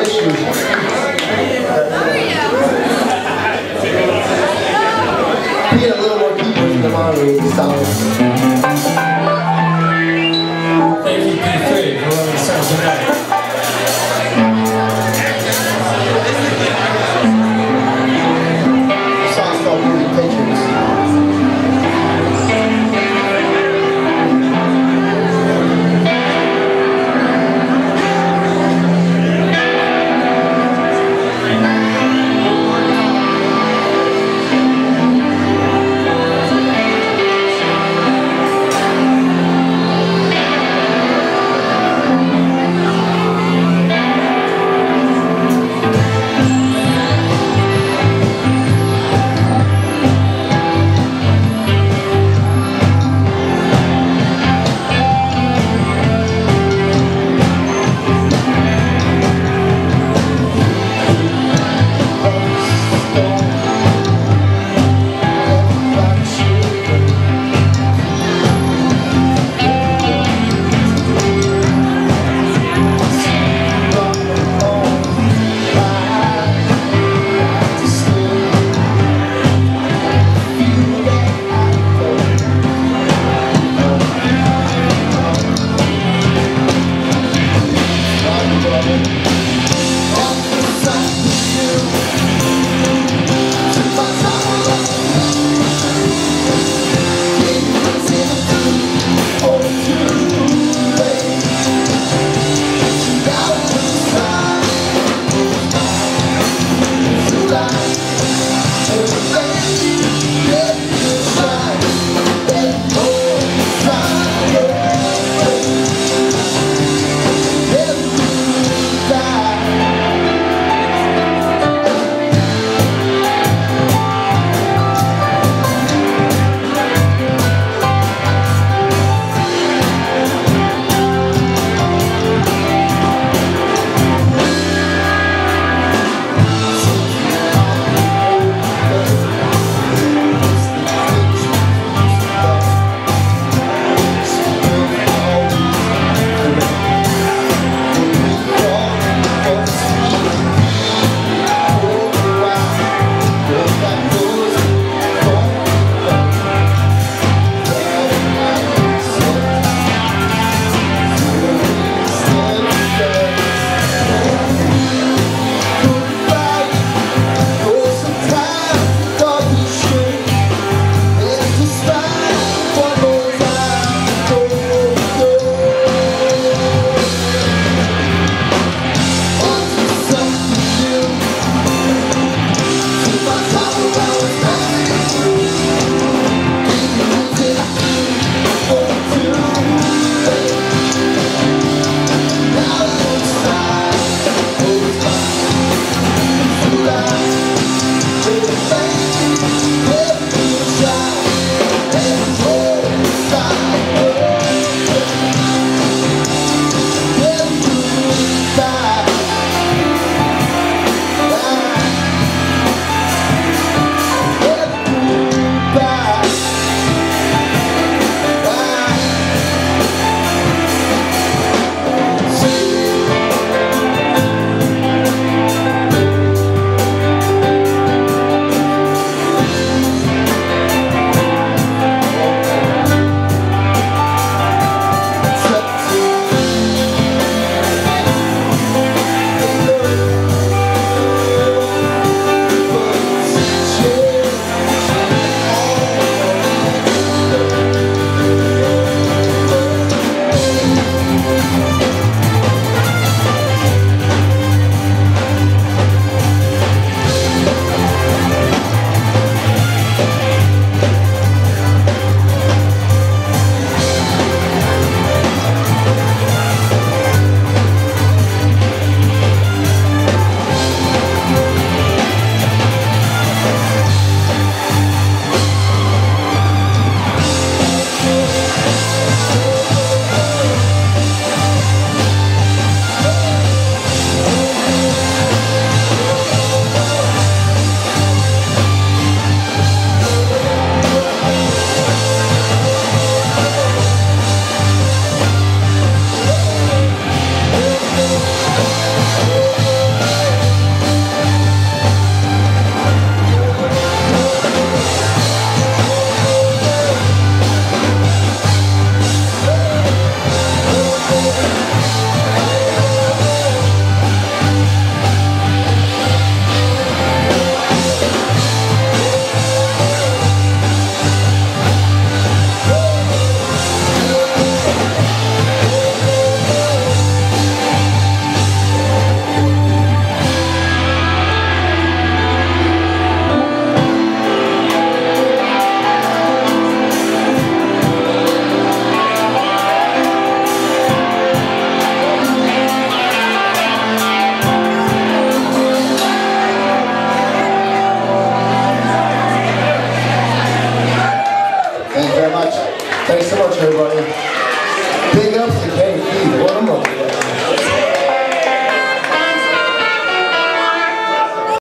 issues. A little more keyboards in the moderator sounds. Música Thanks so much, everybody. Big ups to Kay.